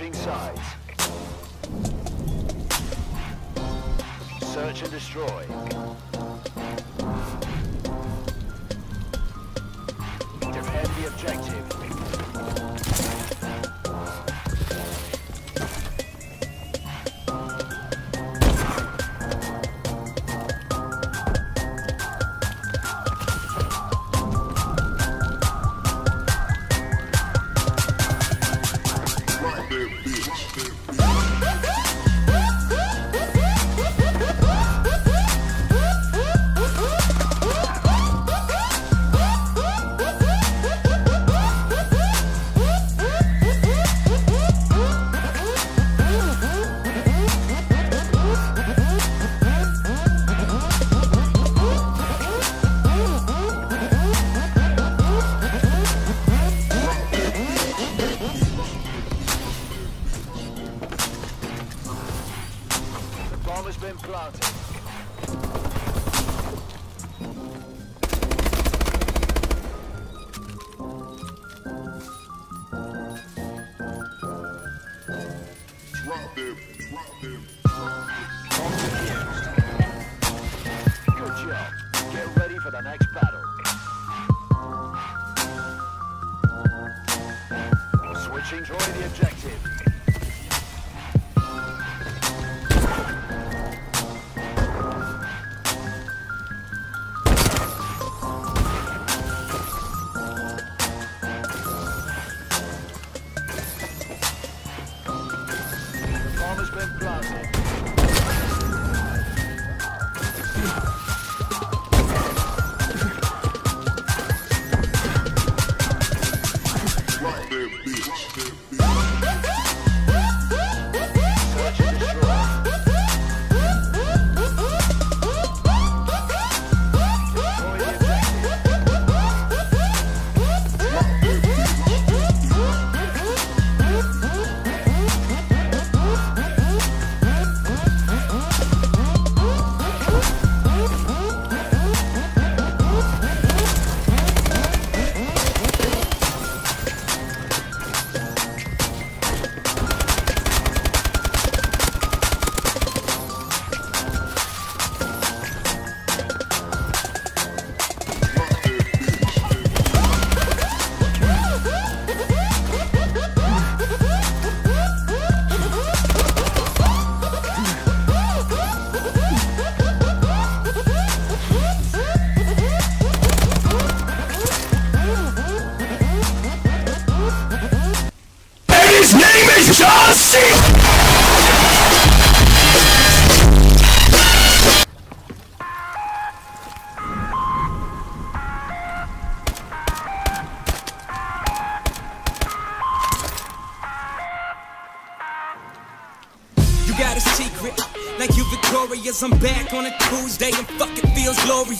Switching sides. Search and destroy. Defend the objective. Switching, destroy the objective. Like you victorious. I'm back on a Tuesday and fucking feels glorious.